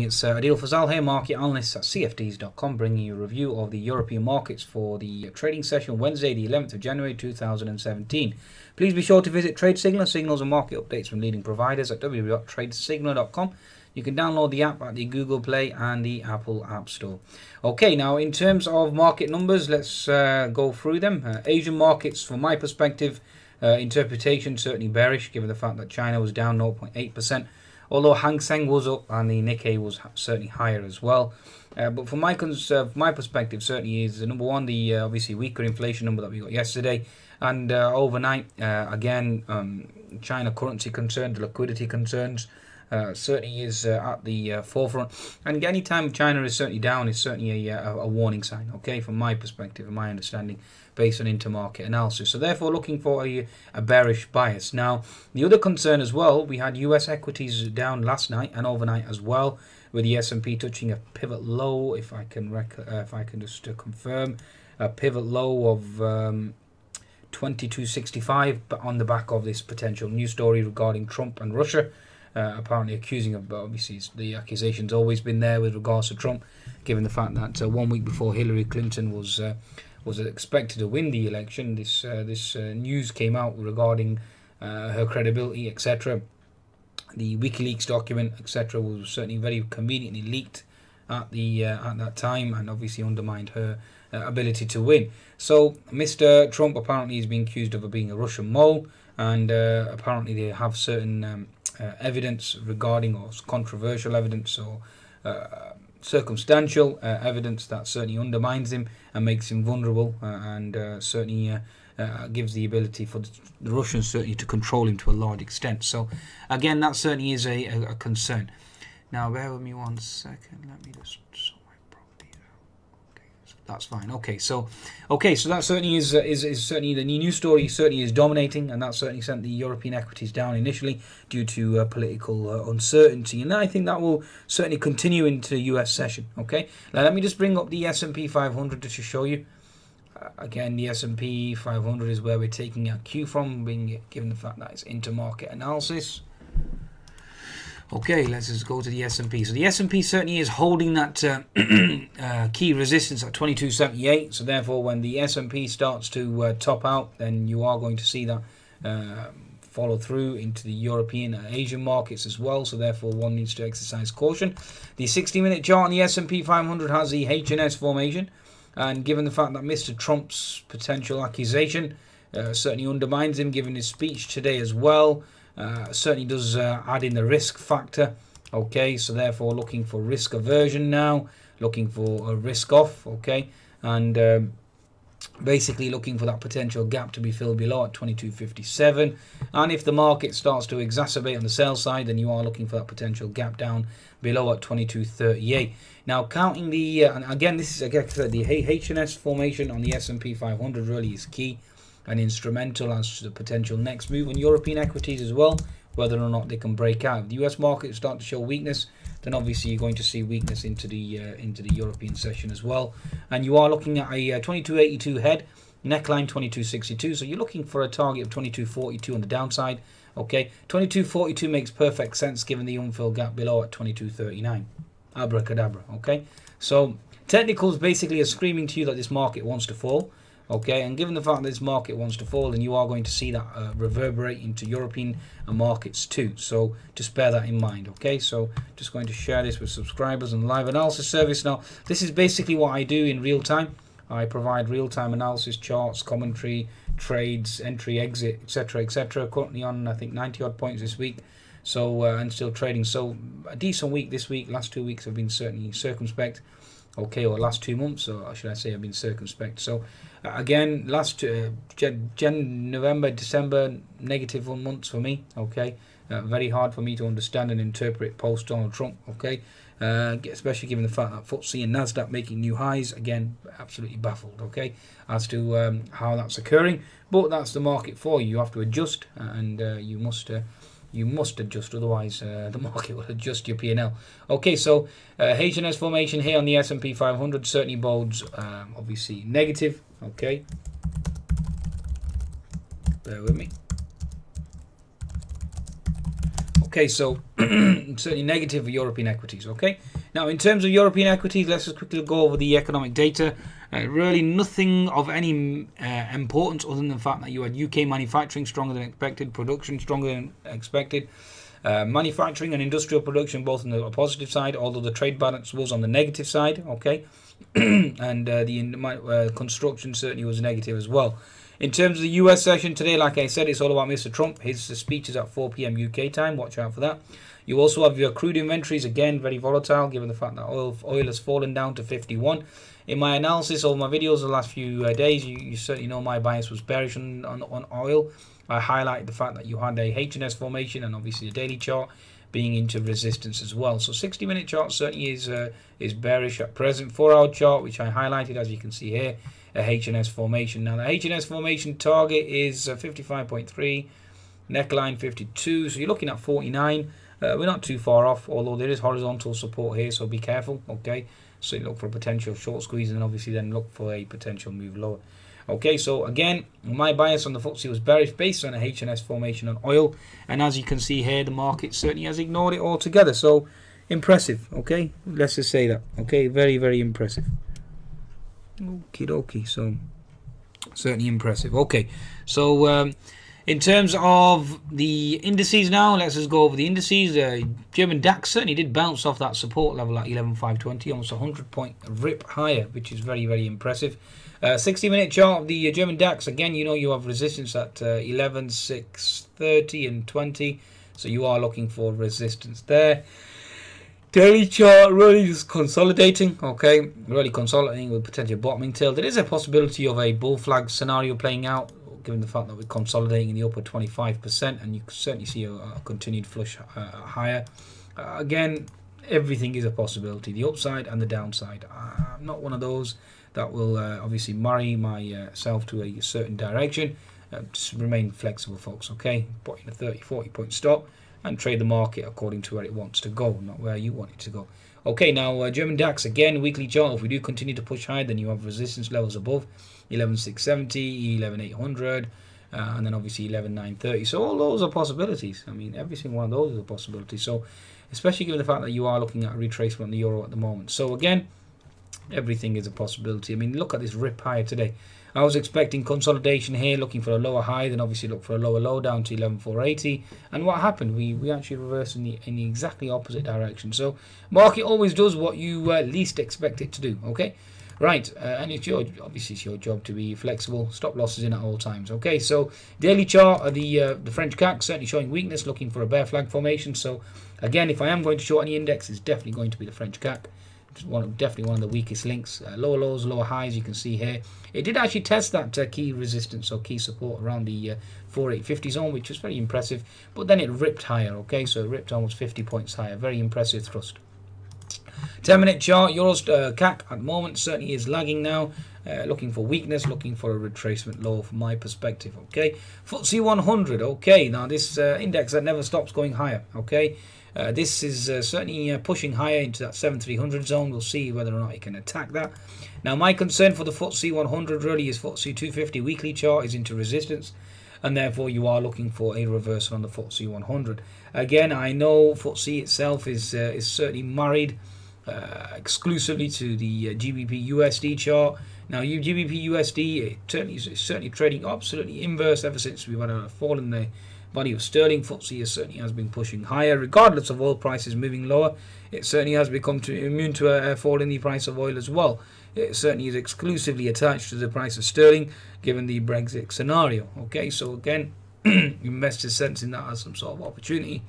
It's uh, Adil Fazal here, market analyst at CFDs.com, bringing you a review of the European markets for the trading session Wednesday, the 11th of January 2017. Please be sure to visit Trade Signal, signals and market updates from leading providers at www.tradesignal.com. You can download the app at the Google Play and the Apple App Store. Okay, now in terms of market numbers, let's uh, go through them. Uh, Asian markets, from my perspective, uh, interpretation certainly bearish, given the fact that China was down 0.8% although Hang Seng was up and the Nikkei was certainly higher as well. Uh, but from my uh, my perspective, certainly is the number one, the uh, obviously weaker inflation number that we got yesterday, and uh, overnight uh, again, um, China currency concerns, liquidity concerns. Uh, certainly is at the forefront, and any time China is certainly down is certainly a, a, a warning sign. Okay, from my perspective and my understanding, based on intermarket analysis. So therefore looking for a, a bearish bias. Now, the other concern as well, we had US equities down last night and overnight as well, with the S&P touching a pivot low, if I can uh, if I can just uh, confirm, a pivot low of um, 2265, but on the back of this potential news story regarding Trump and Russia. Uh, apparently accusing him. but obviously the accusation's always been there with regards to Trump, given the fact that uh, one week before Hillary Clinton was uh, was expected to win the election. This uh, this uh, news came out regarding uh, her credibility, etc. The WikiLeaks document, etc., was certainly very conveniently leaked at the at that time, and obviously undermined her ability to win. So, Mr. Trump apparently is being accused of being a Russian mole, and apparently they have certain um, evidence regarding or controversial evidence or circumstantial uh, evidence that certainly undermines him and makes him vulnerable uh, and uh, certainly uh, uh, gives the ability for the Russians certainly to control him to a large extent. So again, that certainly is a, a, a concern. Now, bear with me one second. Let me just that's fine. Okay, so okay, so that certainly is uh, is, is certainly the new story certainly is dominating, and that certainly sent the European equities down initially due to uh, political uh, uncertainty, and I think that will certainly continue into U.S. session. Okay, now let me just bring up the S&P 500 just to show you. Uh, again, the S&P 500 is where we're taking our cue from, being given the fact that it's intermarket analysis. Okay, let's just go to the S&P. So the S&P certainly is holding that uh, uh, key resistance at 2278. So therefore, when the S&P starts to uh, top out, then you are going to see that uh, follow through into the European and Asian markets as well. So therefore, one needs to exercise caution. The 60-minute chart on the S&P 500 has the HNS formation, and given the fact that Mr. Trump's potential accusation uh, certainly undermines him, given his speech today as well. Uh, certainly does uh, add in the risk factor. Okay, so therefore looking for risk aversion now, looking for a risk off. Okay, and um, basically looking for that potential gap to be filled below at 22.57 and if the market starts to exacerbate on the sell side then you are looking for that potential gap down below at 22.38 now counting the uh, and again this is again the HNS formation on the S&P 500 really is key and instrumental as to the potential next move on European equities as well, whether or not they can break out. If the US market start to show weakness, then obviously you're going to see weakness into the uh, into the European session as well. And you are looking at a uh, 2282 head, neckline 2262. So you're looking for a target of 2242 on the downside. Okay, 2242 makes perfect sense given the unfilled gap below at 2239. Abracadabra. Okay, so technicals basically are screaming to you that this market wants to fall. Okay, and given the fact that this market wants to fall, then you are going to see that uh, reverberate into European markets too. So just bear that in mind. Okay, so just going to share this with subscribers and live analysis service. Now, this is basically what I do in real time. I provide real-time analysis, charts, commentary, trades, entry, exit, etc., etc. Currently on I think 90 odd points this week. So uh, and still trading. So a decent week this week. Last two weeks have been certainly circumspect okay, or last two months, or should I say, I've been circumspect. So, uh, again, last uh, Jan, November, December, negative one months for me. Okay, uh, very hard for me to understand and interpret post Donald Trump. Okay, uh, especially given the fact that FTSE and Nasdaq making new highs. Again, absolutely baffled. Okay, as to um, how that's occurring, but that's the market for you. You have to adjust, and uh, you must you must adjust, otherwise uh, the market will adjust your P&L. Okay, so uh, HNS formation here on the S&P 500 certainly bodes um, obviously negative. Okay, bear with me. Okay, so certainly negative for European equities. Okay, now in terms of European equities, let's just quickly go over the economic data. Uh, really, nothing of any uh, importance other than the fact that you had UK manufacturing stronger than expected, production stronger than expected. Uh, manufacturing and industrial production both on the positive side, although the trade balance was on the negative side. Okay, and uh, the uh, construction certainly was negative as well. In terms of the US session today, like I said, it's all about Mr. Trump. His speech is at 4 p.m. UK time. Watch out for that. You also have your crude inventories, again, very volatile, given the fact that oil, oil has fallen down to 51. In my analysis of my videos the last few uh, days, you, you, certainly know my bias was bearish on, on, on oil. I highlight the fact that you had a HNS formation and obviously a daily chart being into resistance as well. So 60 minute chart certainly is uh, is bearish at present. 4 hour chart, which I highlighted as you can see here, a HNS formation. Now the HNS formation target is uh, 55.3, neckline 52, so you're looking at 49. Uh, we're not too far off, although there is horizontal support here, so be careful, okay? So you look for a potential short squeeze and obviously then look for a potential move lower. Okay, so again, my bias on the FTSE was bearish based on a HNS formation on oil. And as you can see here, the market certainly has ignored it altogether. So impressive, okay? Let's just say that, okay? Very, very impressive. Okie dokie, so certainly impressive. Okay, so um, in terms of the indices now, let's just go over the indices. Uh, German DAX certainly did bounce off that support level at 11,520, almost a 100 point rip higher, which is very, very impressive. Uh, 60 minute chart of the uh, German DAX. Again, you know you have resistance at uh, 11, 6, 30 and 20. So you are looking for resistance there. Daily chart really just consolidating, okay? Really consolidating with potential bottoming tail. There is a possibility of a bull flag scenario playing out, given the fact that we're consolidating in the upper 25%, and you certainly see a, a continued flush uh, higher. Uh, again, everything is a possibility, the upside and the downside. I'm not one of those that will uh, obviously marry myself to a certain direction. Uh, just remain flexible, folks, okay? Put in a 30, 40 point stop and trade the market according to where it wants to go, not where you want it to go. Okay, now uh, German DAX again, weekly chart. If we do continue to push higher, then you have resistance levels above 11670, 11800, uh, and then obviously 11930. So all those are possibilities. I mean, every single one of those is a possibility. So, especially given the fact that you are looking at a retracement on the euro at the moment. So again, everything is a possibility. I mean, look at this rip higher today. I was expecting consolidation here, looking for a lower high, then obviously look for a lower low down to 11480. And what happened? We we actually reversed in the in the exactly opposite direction. So market always does what you uh, least expect it to do. Okay. Right, uh, and it's your obviously it's your job to be flexible. Stop losses in at all times. Okay, so daily chart of the uh, the French CAC certainly showing weakness, looking for a bear flag formation. So again, if I am going to short any index, it's definitely going to be the French CAC one definitely one of the weakest links. Uh, lower lows, lower highs, you can see here. It did actually test that uh, key resistance or key support around the uh, 4850 zone, which was very impressive. But then it ripped higher, okay? So it ripped almost 50 points higher. Very impressive thrust. 10 minute chart, Euros uh, CAC at the moment certainly is lagging now. Uh, looking for weakness, looking for a retracement low from my perspective. Okay, FTSE 100. Okay, now this uh, index that never stops going higher. Okay, uh, this is uh, certainly uh, pushing higher into that 7300 zone. We'll see whether or not it can attack that. Now, my concern for the FTSE 100 really is FTSE 250 weekly chart is into resistance, and therefore you are looking for a reversal on the FTSE 100. Again, I know FTSE itself is uh, is certainly married uh, exclusively to the uh, GBP USD chart. Now, GBP USD it certainly is certainly trading absolutely inverse ever since we've had a fall in the Value of sterling FTSE certainly has been pushing higher, regardless of oil prices moving lower. It certainly has become immune to a, a fall in the price of oil as well. It certainly is exclusively attached to the price of sterling, given the Brexit scenario. Okay, so again, investors sensing that as some sort of opportunity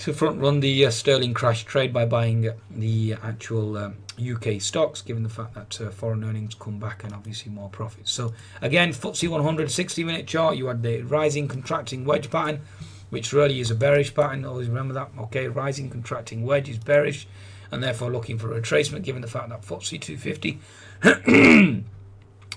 to front run the uh, sterling crash trade by buying the actual um, UK stocks, given the fact that uh, foreign earnings come back and obviously more profits. So again, FTSE 100 60 minute chart, you had the rising contracting wedge pattern, which really is a bearish pattern. Always remember that. Okay, rising contracting wedge is bearish, and therefore looking for a retracement, given the fact that FTSE 250.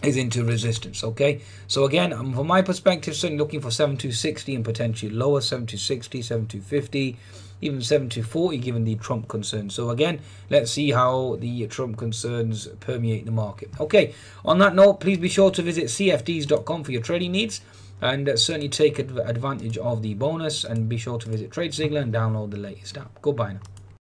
Is into resistance okay so again um, from my perspective certainly looking for 7260 and potentially lower 7260 7250 even 7240 given the Trump concerns. So again, let's see how the Trump concerns permeate the market. Okay, on that note, please be sure to visit cfds.com for your trading needs. and certainly take advantage of the bonus and be sure to visit TradeSignal and download the latest app. Goodbye now.